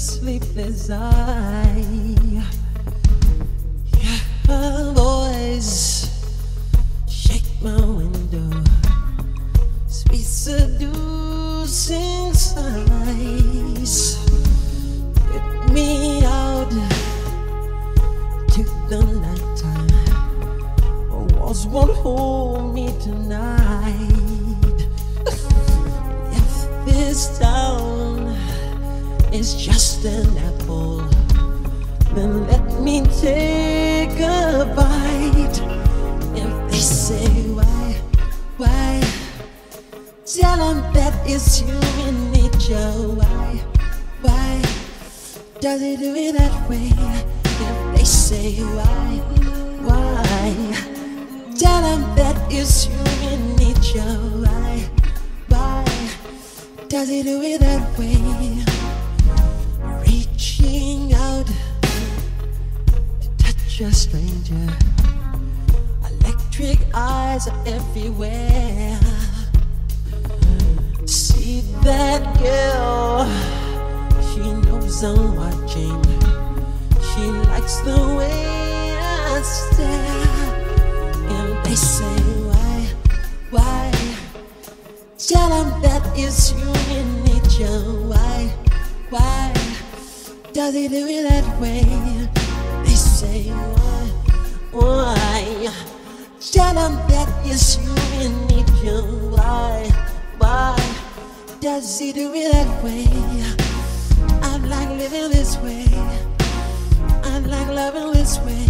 sleepless eye. Hear her voice shake my window. Sweet seducing sighs. Is just an apple, then let me take a bite. If they say why, why, tell them that it's human nature. Why, why does it do it that way? If they say why, why, tell them that it's human nature. Why, why does it do it that way? A stranger. Electric eyes are everywhere. See that girl, she knows I'm watching. She likes the way I stare. And they say, why, why? Tell them that is human nature. Why, why does he do it that way? Say, why, why? Tell them that is human nature. Why, why does he do it that way? I like living this way. I like loving this way.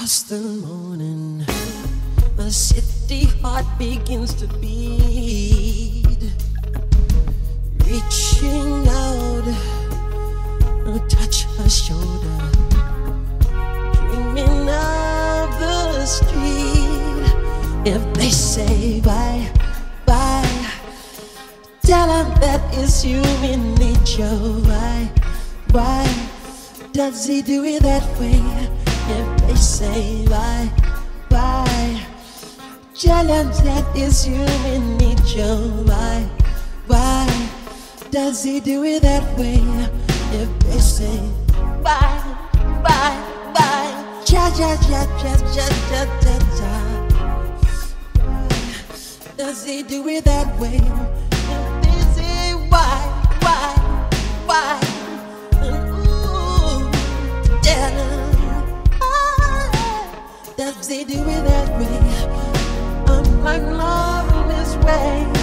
Across the morning, the city heart begins to beat. Reaching out, to touch her shoulder. Dreaming of the street. If they say bye, bye, tell them that is human nature. Why, why does he do it that way? if they say bye, bye. Challenge that is human nature. Why, why does he do it that way? If they say bye, bye, bye. Cha cha cha cha cha cha cha cha. Does he do it that way? If they say why, why, why? Ooh, yeah lives, they do it that way. I'm like, love in this way.